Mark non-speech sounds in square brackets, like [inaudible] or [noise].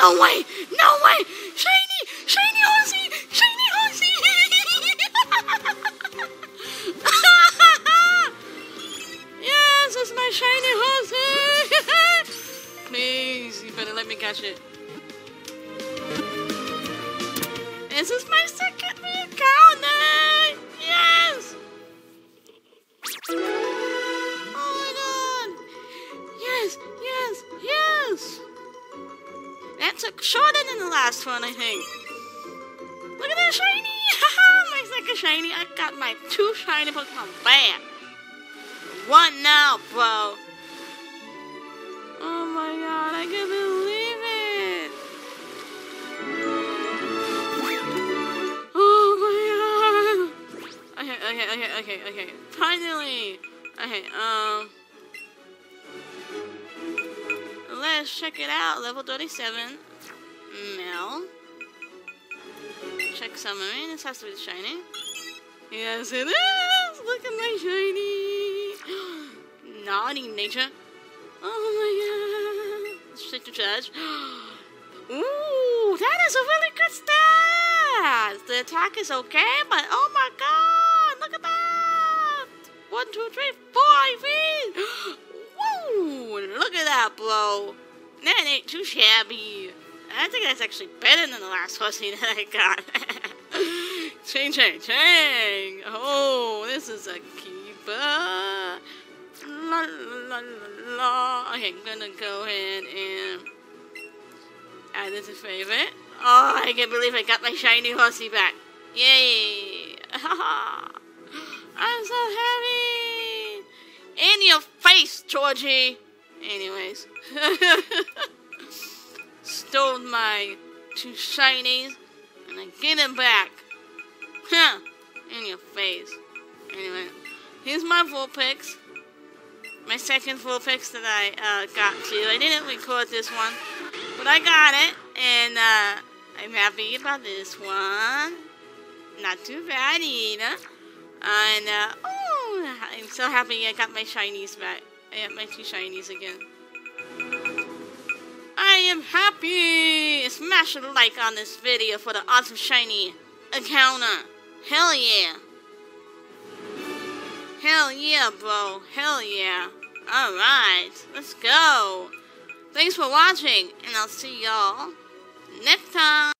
No way! No way! Shiny! Shiny Horsea! Shiny Horsea! [laughs] yes, it's my shiny Horsea! [laughs] Please, you better let me catch it. This is my second Took shorter than the last one, I think. Look at that shiny! [laughs] Haha, my second shiny. I got my two shiny Pokemon back. What now, bro? Oh my god, I can't believe it! Oh my god! Okay, okay, okay, okay, okay. Finally! Okay, um... Let's check it out. Level 37. Mel. Check some submarine. This has to be the shiny. Yes, it is! Look at my shiny! [gasps] Naughty nature. Oh my god. Let's check the. Ooh, that is a really good stat! The attack is okay, but oh my god! Look at that! One, two, three, four, feet! Woo! [gasps] At that, ain't too shabby. I think that's actually better than the last Horsea [laughs] that I got. chang, chang, chang. Oh, this is a keeper. La, la, la, la. Okay, I'm gonna go ahead and add this to favorite. Oh, I can't believe I got my shiny Horsea back. Yay! [laughs] I'm so happy! In your face, Georgie! Anyways. [laughs] Stole my two shinies, and I get them back. Huh! In your face. Anyway, here's my Vulpix. My second Vulpix that I uh, got to. I didn't record this one, but I got it, and uh, I'm happy about this one. Not too bad either. And, uh, oh, I'm so happy I got my shinies back. I got my two shinies again. I am happy! Smash a like on this video for the awesome shiny encounter. Hell yeah. Hell yeah, bro. Hell yeah. Alright, let's go. Thanks for watching, and I'll see y'all next time.